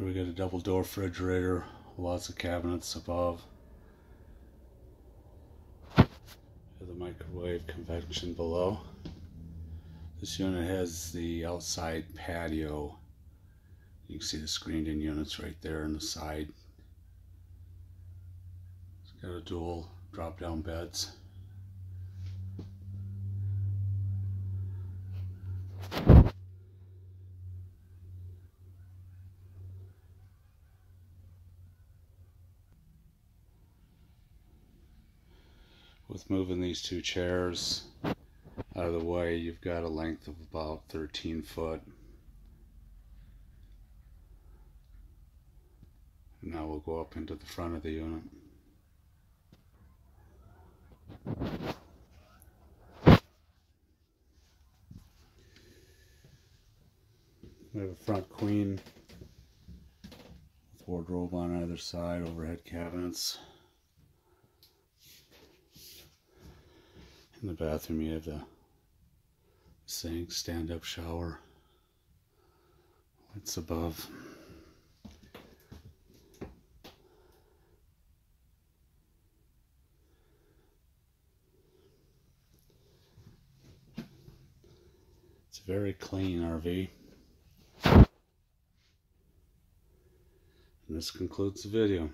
Here we got a double door refrigerator, lots of cabinets above. The microwave convection below. This unit has the outside patio. You can see the screened in units right there on the side. It's got a dual drop down beds. With moving these two chairs out of the way, you've got a length of about 13 foot. Now we'll go up into the front of the unit. We have a front queen with wardrobe on either side, overhead cabinets. In the bathroom, you have the sink, stand up shower. It's above. It's a very clean RV. And this concludes the video.